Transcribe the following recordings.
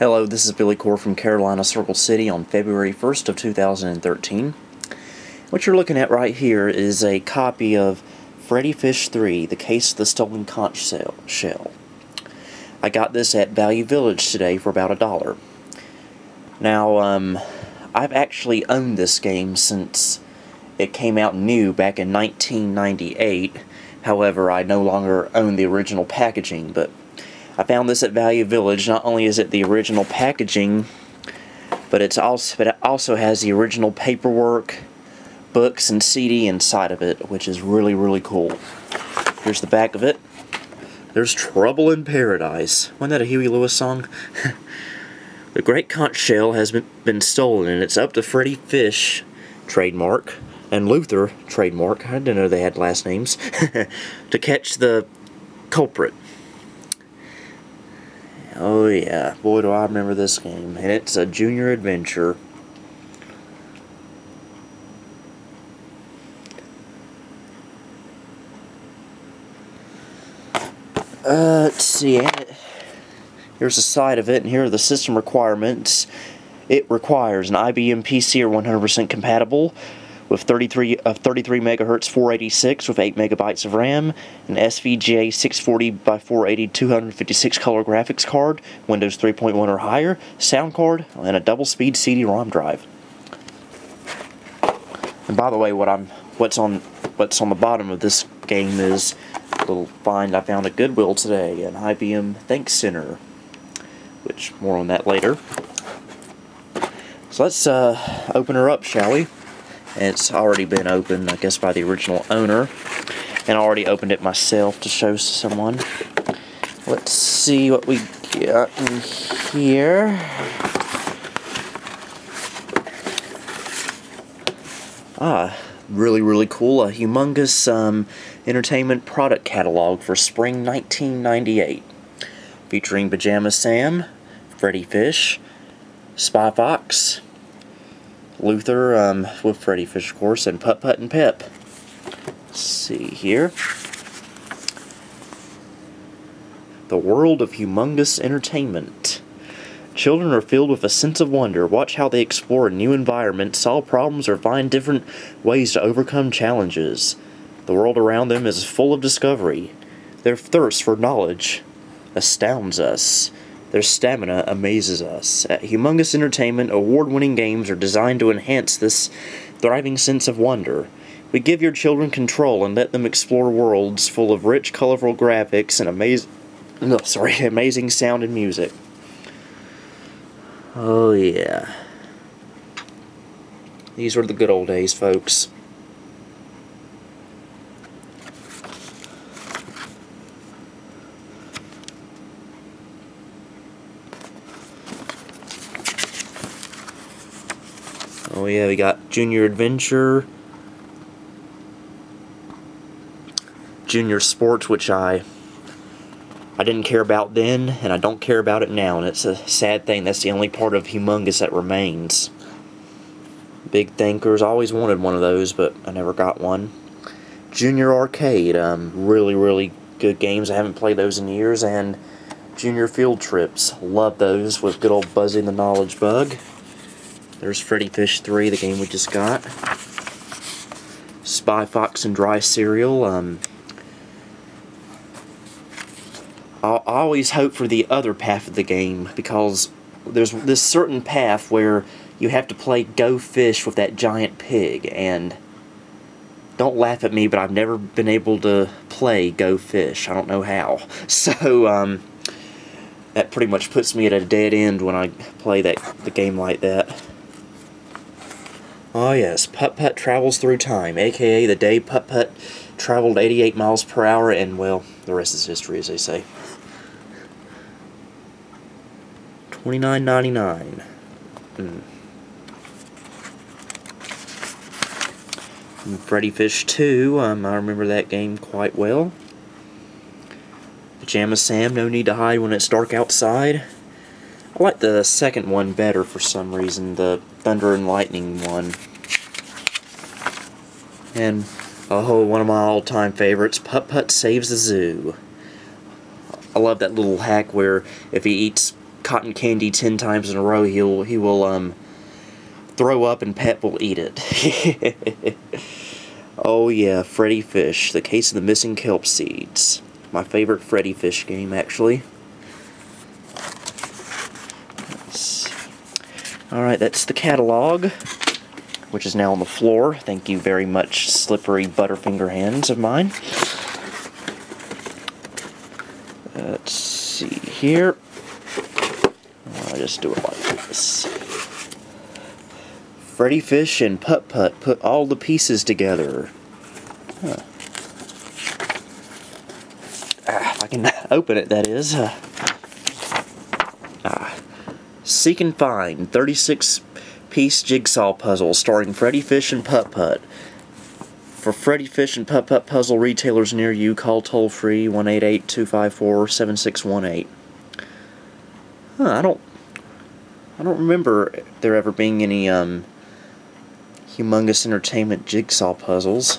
Hello, this is Billy Core from Carolina Circle City on February 1st of 2013. What you're looking at right here is a copy of Freddi Fish 3, The Case of the Stolen Conch Shell. I got this at Value Village today for about a dollar. Now, um, I've actually owned this game since it came out new back in 1998. However, I no longer own the original packaging, but I found this at Value Village. Not only is it the original packaging, but it's also but it also has the original paperwork, books, and CD inside of it, which is really really cool. Here's the back of it. There's Trouble in Paradise. Wasn't that a Huey Lewis song? the Great Conch Shell has been, been stolen, and it's up to Freddi Fish, trademark, and Luther, trademark, I didn't know they had last names, to catch the culprit. Oh yeah, boy do I remember this game. And it's a junior adventure. Uh, let's see. Here's the side of it, and here are the system requirements. It requires an IBM PC or 100% compatible, with 33 of 33 megahertz 486 with 8 megabytes of RAM, an SVGA 640 by 480 256 color graphics card, Windows 3.1 or higher, sound card, and a double speed CD-ROM drive. And by the way, what I'm what's on what's on the bottom of this game is a little find I found at Goodwill today, an IBM ThinkCentre, which more on that later. So let's uh, open her up, shall we? It's already been opened, I guess, by the original owner. And I already opened it myself to show someone. Let's see what we got in here. Ah, really, really cool. A humongous um, entertainment product catalog for spring 1998. Featuring Pajama Sam, Freddi Fish, Spy Fox, Luther um, with Freddi Fish, of course, and Putt Putt and Pip. Let's see here. The world of humongous entertainment. Children are filled with a sense of wonder. Watch how they explore a new environment, solve problems, or find different ways to overcome challenges. The world around them is full of discovery. Their thirst for knowledge astounds us. Their stamina amazes us. At Humongous Entertainment, award-winning games are designed to enhance this thriving sense of wonder. We give your children control and let them explore worlds full of rich, colorful graphics and amazing, no, sorry, amazing sound and music. Oh yeah. These were the good old days, folks. Oh yeah, we got Junior Adventure, Junior Sports, which I I didn't care about then, and I don't care about it now, and it's a sad thing. That's the only part of Humongous that remains. Big Thinkers, always wanted one of those, but I never got one. Junior Arcade, um, really, really good games. I haven't played those in years, and Junior Field Trips, love those with good old Buzzy the Knowledge Bug. There's Freddi Fish 3, the game we just got. Spy Fox and Dry Cereal. Um, I always hope for the other path of the game because there's this certain path where you have to play Go Fish with that giant pig and don't laugh at me but I've never been able to play Go Fish. I don't know how. So um, that pretty much puts me at a dead end when I play that the game like that. Oh yes, Putt Putt travels through time, aka the day Putt Putt traveled 88 miles per hour, and well, the rest is history, as they say. Twenty-nine ninety-nine. Mm. Freddi Fish 2, um, I remember that game quite well. Pajama Sam, No Need to Hide When It's Dark Outside. I like the second one better for some reason, the Thunder and Lightning one. And, oh, one of my all-time favorites, Putt Putt Saves the Zoo. I love that little hack where if he eats cotton candy ten times in a row, he'll he will um throw up and Pep will eat it. oh yeah, Freddi Fish, the case of the missing kelp seeds. My favorite Freddi Fish game, actually. Alright, that's the catalog, which is now on the floor. Thank you very much, slippery Butterfinger hands of mine. Let's see here. I'll just do it like this. Freddi Fish and Putt Putt put all the pieces together. Huh. Ah, if I can open it, that is. Uh. Seek and Find 36 piece jigsaw puzzle starring Freddi Fish and Putt Putt. For Freddi Fish and Putt Putt puzzle retailers near you, call toll free 188 254 7618. Huh, I don't. I don't remember there ever being any um, humongous entertainment jigsaw puzzles.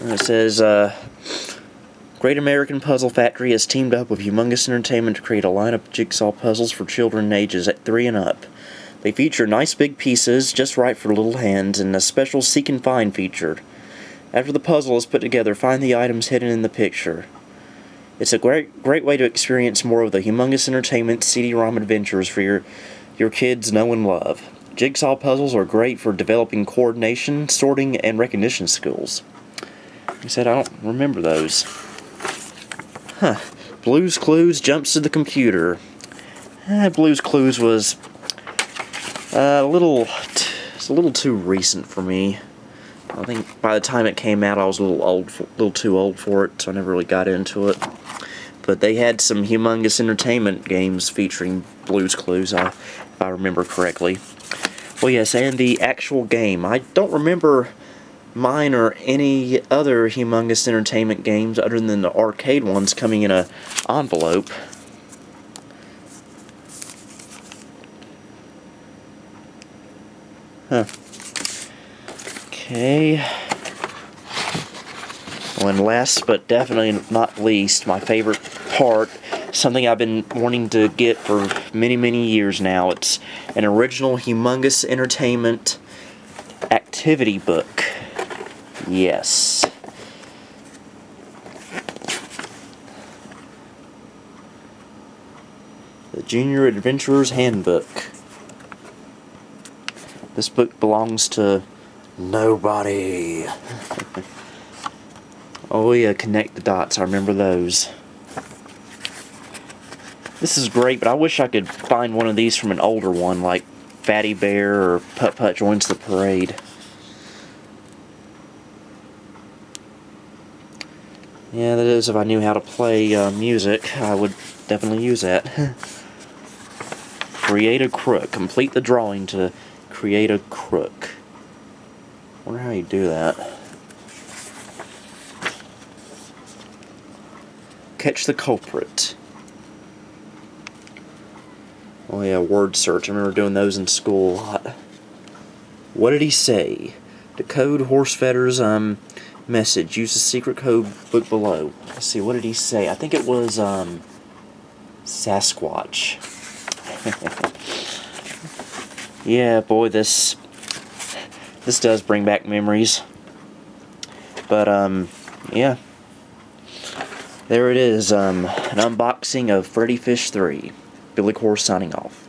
And it says, uh, Great American Puzzle Factory has teamed up with Humongous Entertainment to create a line of jigsaw puzzles for children ages at 3 and up. They feature nice big pieces, just right for little hands, and a special seek and find feature. After the puzzle is put together, find the items hidden in the picture. It's a great great way to experience more of the humongous entertainment CD-ROM adventures for your your kids know and love. Jigsaw puzzles are great for developing coordination, sorting, and recognition skills. He said, I don't remember those. Huh. Blues Clues jumps to the computer. Eh, Blues Clues was uh, a little, it's a little too recent for me. I think by the time it came out, I was a little old, a little too old for it, so I never really got into it. But they had some humongous entertainment games featuring Blues Clues, if I remember correctly. Well, yes, and the actual game. I don't remember mine or any other humongous entertainment games other than the arcade ones coming in a envelope. Huh. Okay. and last but definitely not least, my favorite part something I've been wanting to get for many, many years now. It's an original Humongous Entertainment activity book. Yes. The Junior Adventurer's Handbook. This book belongs to nobody. oh yeah, connect the dots. I remember those. This is great, but I wish I could find one of these from an older one, like Fatty Bear or Putt Putt Joins the Parade. Yeah, that is if I knew how to play uh, music, I would definitely use that. create a crook. Complete the drawing to create a crook. wonder how you do that. Catch the culprit. Oh yeah, word search. I remember doing those in school a lot. What did he say? Decode Horsefetter's um, message. Use the secret code book below. Let's see, what did he say? I think it was um, Sasquatch. yeah, boy, this this does bring back memories. But um, yeah. There it is, um, an unboxing of Freddi Fish 3. Billy Core signing off.